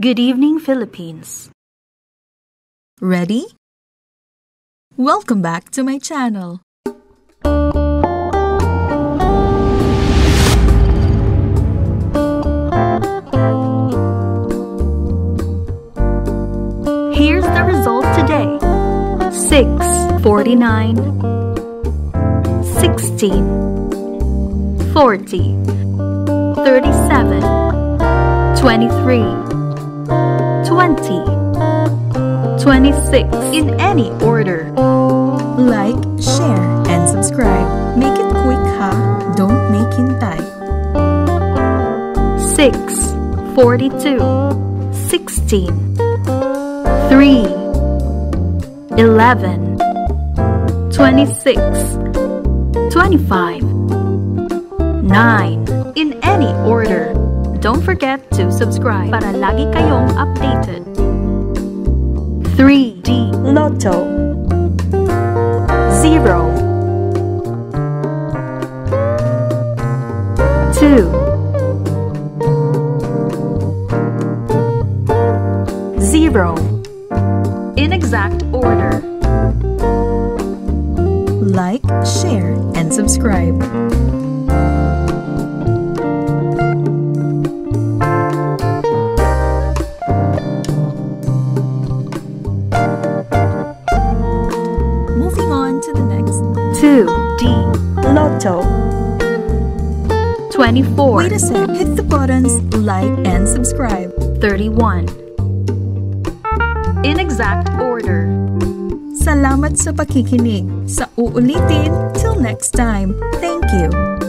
Good evening, Philippines. Ready? Welcome back to my channel. Here's the result today 6, 49, 16, 40, 37, 23, 20, 26 in any order. Like, share, and subscribe. Make it quick ha, don't make hintay. 6, 42, 16, 3, 11, 26, 25, 9 in any order. Don't forget subscribe para lagi kayong updated. 3D Lotto 0 2 Zero. In exact order. Like, share, and subscribe. 2. D. Lotto 24. Wait a sec, hit the buttons, like and subscribe. 31. In exact order. Salamat sa pakikinig. Sa uulitin, till next time. Thank you.